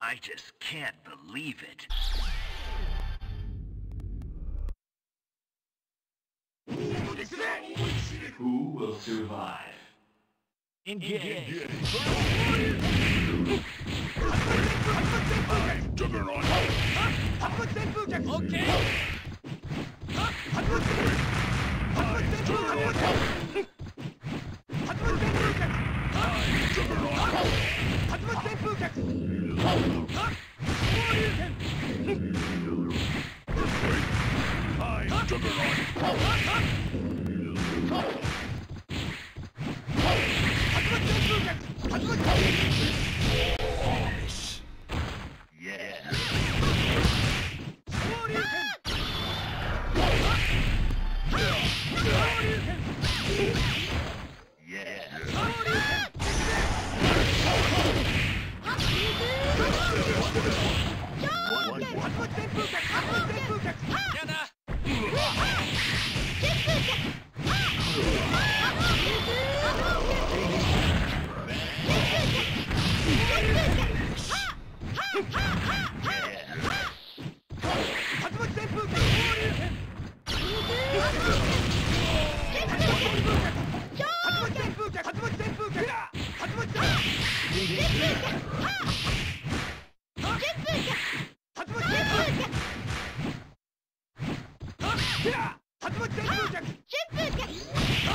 I just can't believe it. Who will survive? Engage. Juggernaut! Juggernaut!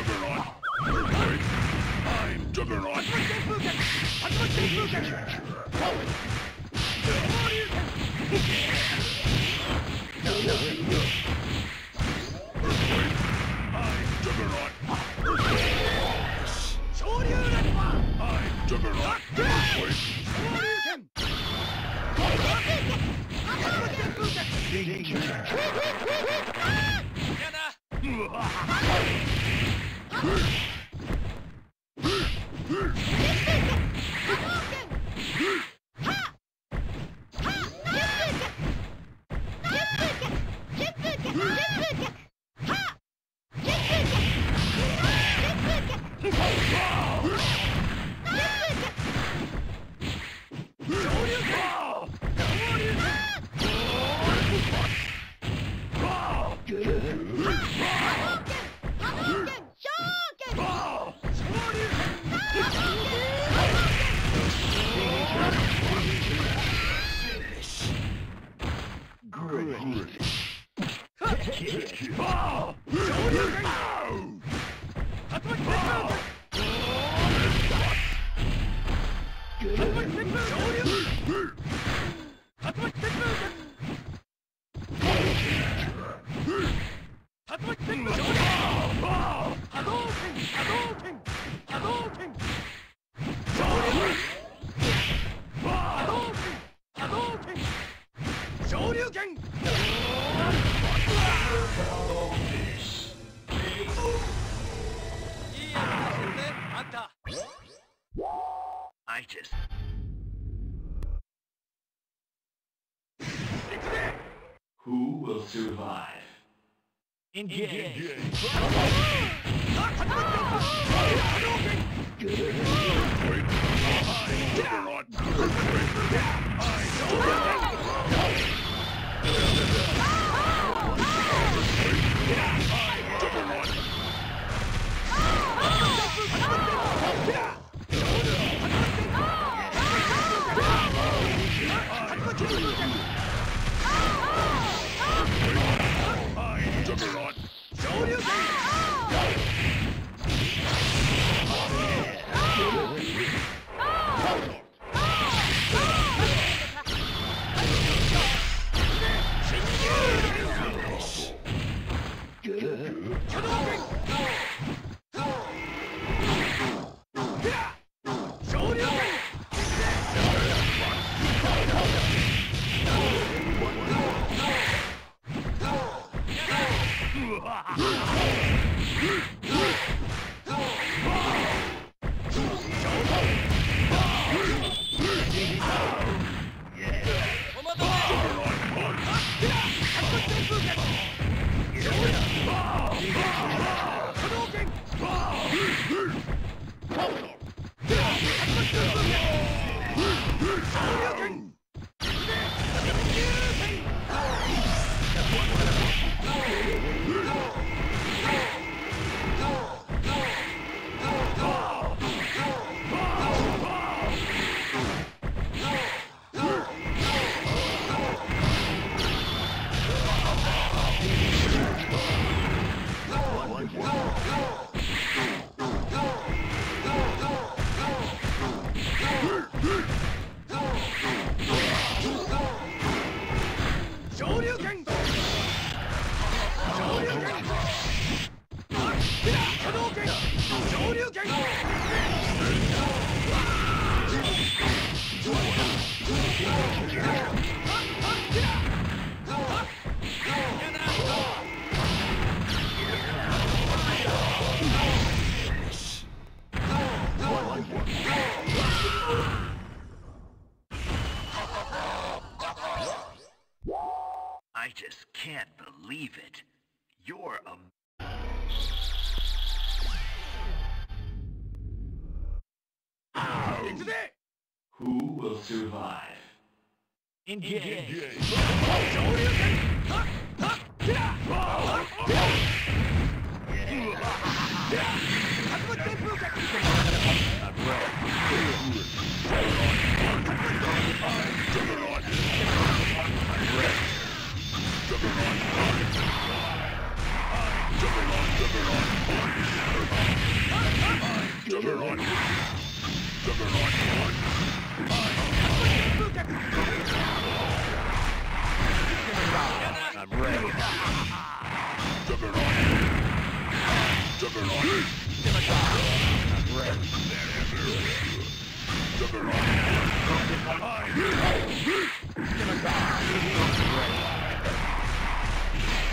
Juggernaut! I'm Juggernaut! I'm Ugh! Oh! Who will survive? Engage! Engage. Engage. Oh, I just can't believe it. You're a... Who will survive? Engage. Engage.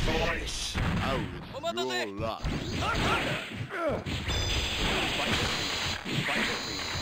voice. out, would rule up. Me. Fight me.